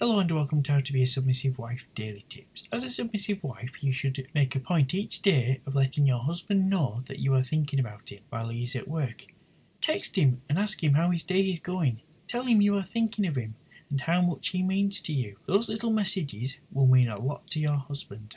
Hello and welcome to How to Be a Submissive Wife Daily Tips. As a submissive wife, you should make a point each day of letting your husband know that you are thinking about him while he is at work. Text him and ask him how his day is going. Tell him you are thinking of him and how much he means to you. Those little messages will mean a lot to your husband.